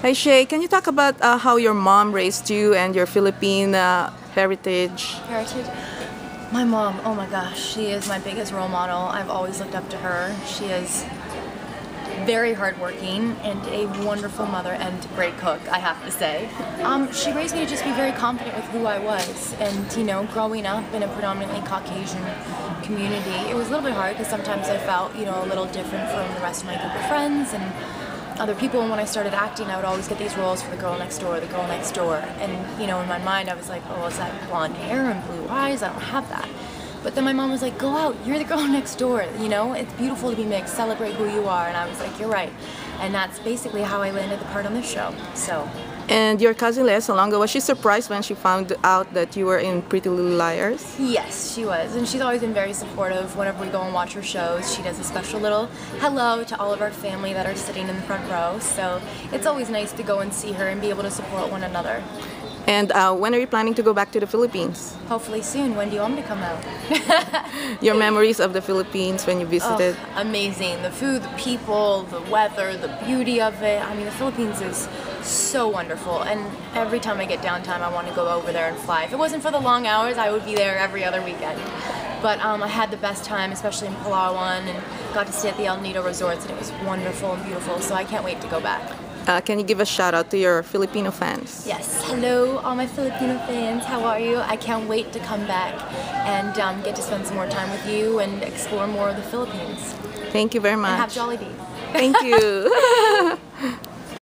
Hey Shay, can you talk about uh, how your mom raised you and your Philippine uh, heritage? Heritage. My mom, oh my gosh, she is my biggest role model. I've always looked up to her. She is very hardworking and a wonderful mother and great cook, I have to say. Um, she raised me to just be very confident with who I was. And, you know, growing up in a predominantly Caucasian community, it was a little bit hard because sometimes I felt, you know, a little different from the rest of my group of friends and other people. And when I started acting, I would always get these roles for the girl next door, the girl next door. And, you know, in my mind, I was like, oh, is that blonde hair and blue eyes? I don't have that. But then my mom was like, go out, you're the girl next door, you know? It's beautiful to be mixed, celebrate who you are. And I was like, you're right. And that's basically how I landed the part on this show, so. And your cousin Lea Salonga, was she surprised when she found out that you were in Pretty Little Liars? Yes, she was. And she's always been very supportive whenever we go and watch her shows. She does a special little hello to all of our family that are sitting in the front row. So it's always nice to go and see her and be able to support one another. And uh, when are you planning to go back to the Philippines? Hopefully soon. When do you want me to come out? Your memories of the Philippines when you visited? Oh, amazing. The food, the people, the weather, the beauty of it. I mean, the Philippines is so wonderful. And every time I get downtime, I want to go over there and fly. If it wasn't for the long hours, I would be there every other weekend. But um, I had the best time, especially in Palawan, and got to stay at the El Nido resorts, and it was wonderful and beautiful. So I can't wait to go back. Uh, can you give a shout out to your Filipino fans? Yes. Hello, all my Filipino fans. How are you? I can't wait to come back and um, get to spend some more time with you and explore more of the Philippines. Thank you very much. And have Jollibee. Thank you.